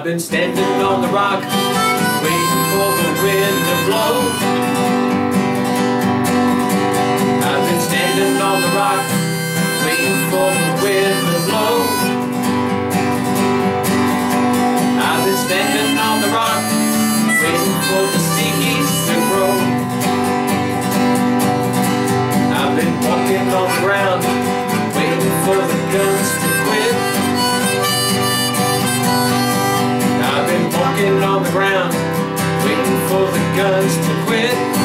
I've been standing on the rock, waiting for the wind to blow. Guns to quit.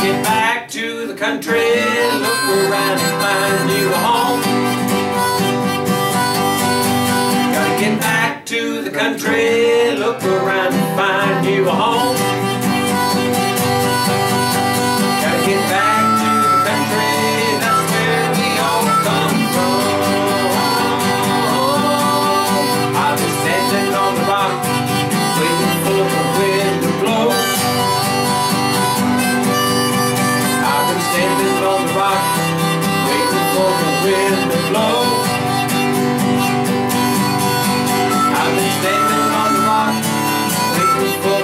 Gotta get back to the country, look around and find you a home. Gotta get back to the country, look around and find you. before